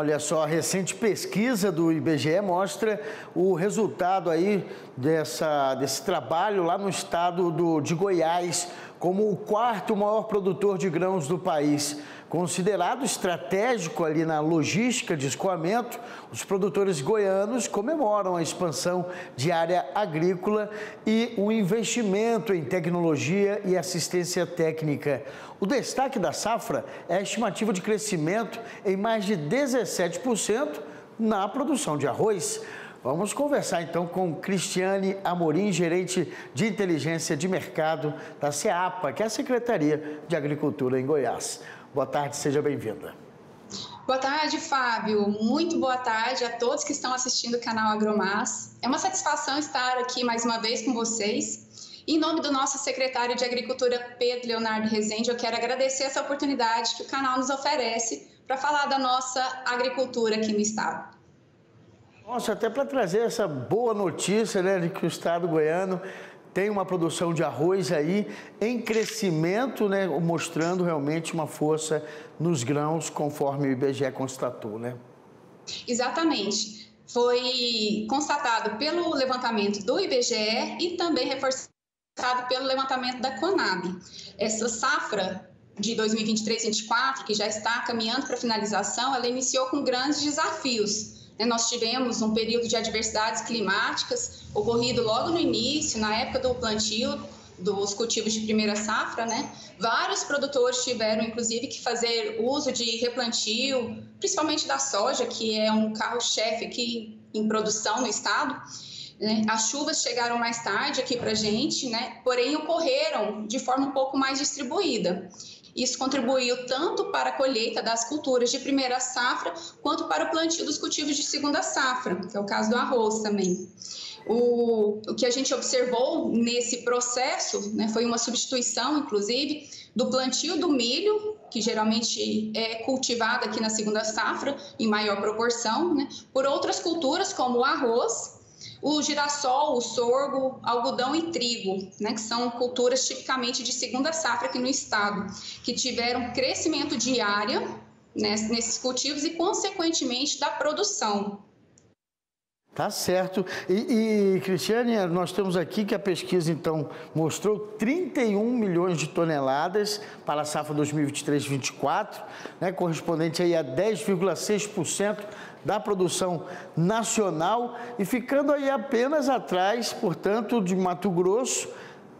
Olha só, a recente pesquisa do IBGE mostra o resultado aí dessa, desse trabalho lá no estado do, de Goiás, como o quarto maior produtor de grãos do país. Considerado estratégico ali na logística de escoamento, os produtores goianos comemoram a expansão de área agrícola e o investimento em tecnologia e assistência técnica. O destaque da safra é a estimativa de crescimento em mais de 17% na produção de arroz. Vamos conversar então com Cristiane Amorim, gerente de inteligência de mercado da SEAPA, que é a Secretaria de Agricultura em Goiás. Boa tarde, seja bem-vinda. Boa tarde, Fábio. Muito boa tarde a todos que estão assistindo o canal Agromás. É uma satisfação estar aqui mais uma vez com vocês. Em nome do nosso secretário de Agricultura, Pedro Leonardo Rezende, eu quero agradecer essa oportunidade que o canal nos oferece para falar da nossa agricultura aqui no estado. Nossa, até para trazer essa boa notícia, né, de que o estado goiano tem uma produção de arroz aí em crescimento, né, mostrando realmente uma força nos grãos, conforme o IBGE constatou, né? Exatamente. Foi constatado pelo levantamento do IBGE e também reforçado pelo levantamento da Conab. Essa safra de 2023-24, que já está caminhando para finalização, ela iniciou com grandes desafios nós tivemos um período de adversidades climáticas ocorrido logo no início, na época do plantio dos cultivos de primeira safra, né? Vários produtores tiveram, inclusive, que fazer uso de replantio, principalmente da soja, que é um carro-chefe aqui em produção no estado. Né? As chuvas chegaram mais tarde aqui para gente, né? Porém ocorreram de forma um pouco mais distribuída. Isso contribuiu tanto para a colheita das culturas de primeira safra, quanto para o plantio dos cultivos de segunda safra, que é o caso do arroz também. O, o que a gente observou nesse processo né, foi uma substituição, inclusive, do plantio do milho, que geralmente é cultivado aqui na segunda safra, em maior proporção, né, por outras culturas, como o arroz o girassol, o sorgo, algodão e trigo, né, que são culturas tipicamente de segunda safra aqui no estado, que tiveram crescimento de área né, nesses cultivos e, consequentemente, da produção. Tá certo. E, e, Cristiane, nós temos aqui que a pesquisa, então, mostrou 31 milhões de toneladas para a safra 2023-24, né, correspondente aí a 10,6% da produção nacional e ficando aí apenas atrás, portanto, de Mato Grosso,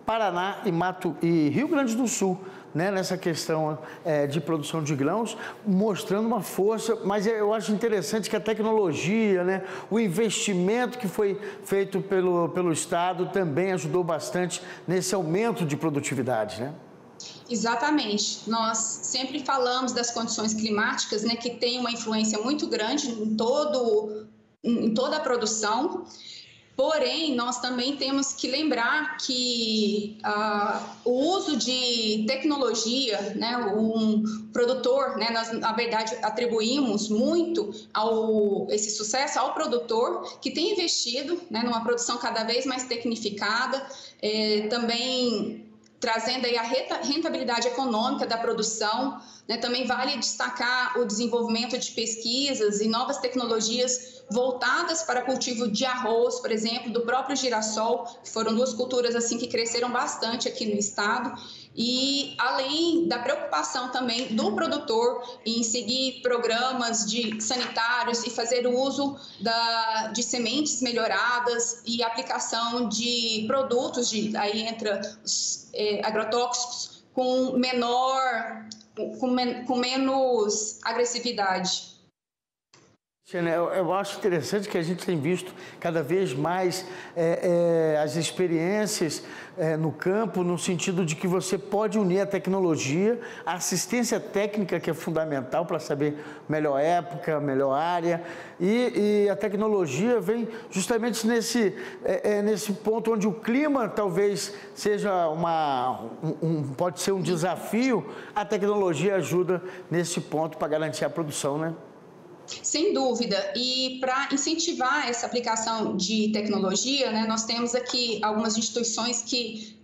Paraná e, Mato, e Rio Grande do Sul, né, nessa questão é, de produção de grãos, mostrando uma força, mas eu acho interessante que a tecnologia, né, o investimento que foi feito pelo, pelo Estado também ajudou bastante nesse aumento de produtividade, né? Exatamente. Nós sempre falamos das condições climáticas, né, que tem uma influência muito grande em todo em toda a produção. Porém, nós também temos que lembrar que uh, o uso de tecnologia, né, um produtor, né, nós na verdade atribuímos muito ao esse sucesso ao produtor que tem investido, né, numa produção cada vez mais tecnificada, eh, também trazendo aí a rentabilidade econômica da produção. Né? Também vale destacar o desenvolvimento de pesquisas e novas tecnologias voltadas para cultivo de arroz, por exemplo, do próprio girassol, que foram duas culturas assim que cresceram bastante aqui no estado. E além da preocupação também do produtor em seguir programas de sanitários e fazer uso da, de sementes melhoradas e aplicação de produtos, de, aí entra os é, agrotóxicos, com menor, com, men, com menos agressividade. Eu acho interessante que a gente tem visto cada vez mais é, é, as experiências é, no campo, no sentido de que você pode unir a tecnologia, a assistência técnica, que é fundamental para saber melhor época, melhor área, e, e a tecnologia vem justamente nesse, é, é, nesse ponto onde o clima talvez seja uma. Um, pode ser um desafio, a tecnologia ajuda nesse ponto para garantir a produção, né? Sem dúvida. E para incentivar essa aplicação de tecnologia, né, nós temos aqui algumas instituições que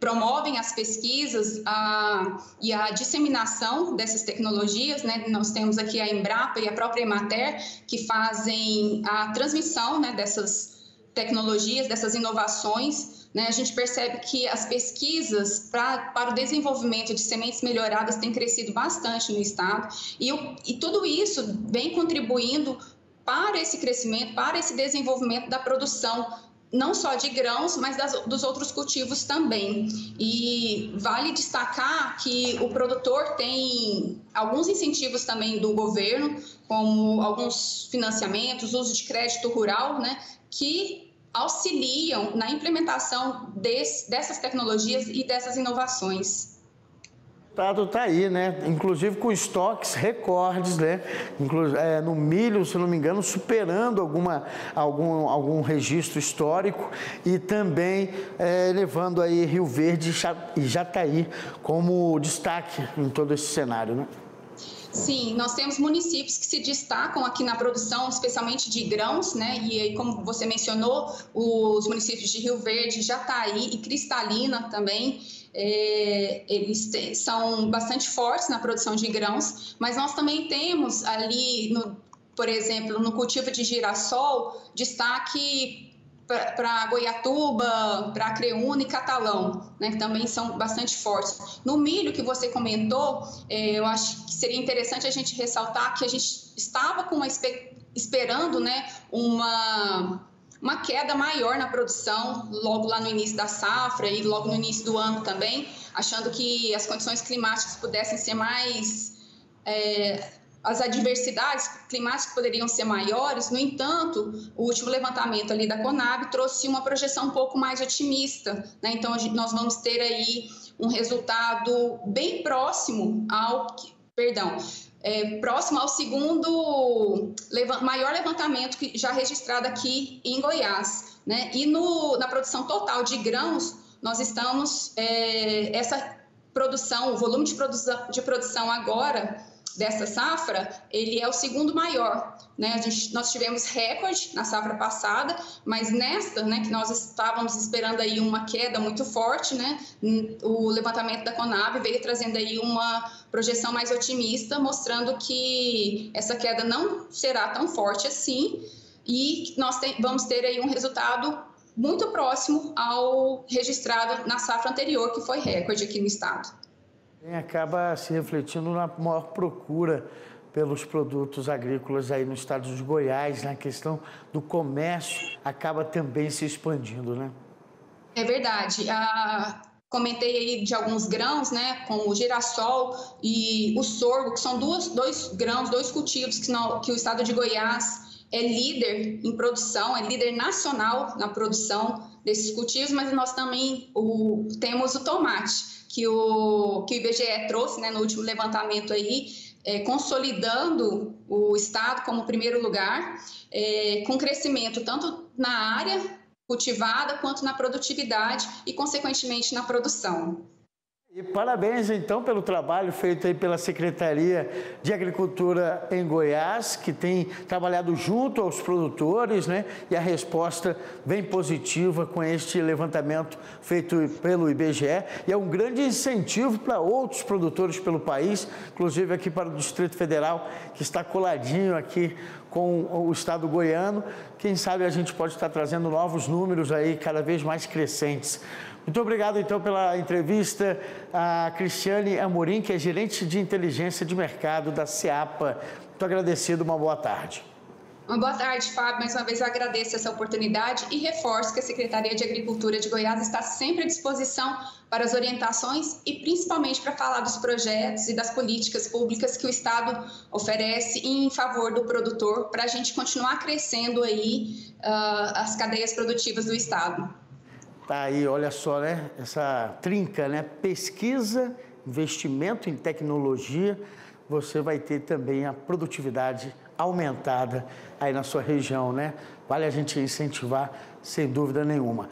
promovem as pesquisas a, e a disseminação dessas tecnologias. Né? Nós temos aqui a Embrapa e a própria Emater, que fazem a transmissão né, dessas tecnologias, dessas inovações. Né? A gente percebe que as pesquisas pra, para o desenvolvimento de sementes melhoradas têm crescido bastante no estado, e, e tudo isso vem contribuindo para esse crescimento, para esse desenvolvimento da produção não só de grãos, mas das, dos outros cultivos também. E vale destacar que o produtor tem alguns incentivos também do governo, como alguns financiamentos, uso de crédito rural, né, que auxiliam na implementação desse, dessas tecnologias e dessas inovações. O estado está aí, né? Inclusive com estoques recordes, né? Inclu é, no milho, se não me engano, superando alguma, algum, algum registro histórico e também é, levando aí Rio Verde e Jataí como destaque em todo esse cenário, né? Sim, nós temos municípios que se destacam aqui na produção, especialmente de grãos, né? E aí, como você mencionou, os municípios de Rio Verde, Jataí e Cristalina também é, eles são bastante fortes na produção de grãos, mas nós também temos ali, no, por exemplo, no cultivo de girassol, destaque para Goiatuba, para Acreúna e Catalão, né, que também são bastante fortes. No milho que você comentou, é, eu acho que seria interessante a gente ressaltar que a gente estava com uma esperando né, uma uma queda maior na produção logo lá no início da safra e logo no início do ano também, achando que as condições climáticas pudessem ser mais. É, as adversidades climáticas poderiam ser maiores, no entanto, o último levantamento ali da Conab trouxe uma projeção um pouco mais otimista, né? então nós vamos ter aí um resultado bem próximo ao, perdão, é, próximo ao segundo maior levantamento que já registrado aqui em Goiás. Né? E no, na produção total de grãos, nós estamos, é, essa produção, o volume de produção, de produção agora dessa safra, ele é o segundo maior. Né? A gente, nós tivemos recorde na safra passada, mas nesta, né, que nós estávamos esperando aí uma queda muito forte, né, o levantamento da Conab veio trazendo aí uma projeção mais otimista, mostrando que essa queda não será tão forte assim e nós vamos ter aí um resultado muito próximo ao registrado na safra anterior, que foi recorde aqui no estado acaba se refletindo na maior procura pelos produtos agrícolas aí no estado de Goiás, na questão do comércio, acaba também se expandindo, né? É verdade. Ah, comentei aí de alguns grãos, né, como o girassol e o sorgo, que são duas, dois grãos, dois cultivos que, que o estado de Goiás é líder em produção, é líder nacional na produção desses cultivos, mas nós também o, temos o tomate que o, que o IBGE trouxe né, no último levantamento aí, é, consolidando o Estado como primeiro lugar, é, com crescimento tanto na área cultivada quanto na produtividade e, consequentemente, na produção. E parabéns então pelo trabalho feito aí pela Secretaria de Agricultura em Goiás, que tem trabalhado junto aos produtores, né? E a resposta bem positiva com este levantamento feito pelo IBGE e é um grande incentivo para outros produtores pelo país, inclusive aqui para o Distrito Federal, que está coladinho aqui com o estado goiano. Quem sabe a gente pode estar trazendo novos números aí cada vez mais crescentes. Muito obrigado, então, pela entrevista a Cristiane Amorim, que é gerente de inteligência de mercado da CEAPA. Muito agradecido, uma boa tarde. Uma boa tarde, Fábio. Mais uma vez eu agradeço essa oportunidade e reforço que a Secretaria de Agricultura de Goiás está sempre à disposição para as orientações e principalmente para falar dos projetos e das políticas públicas que o Estado oferece em favor do produtor, para a gente continuar crescendo aí uh, as cadeias produtivas do Estado. Tá aí, olha só, né? Essa trinca, né? Pesquisa, investimento em tecnologia, você vai ter também a produtividade aumentada aí na sua região, né? Vale a gente incentivar, sem dúvida nenhuma.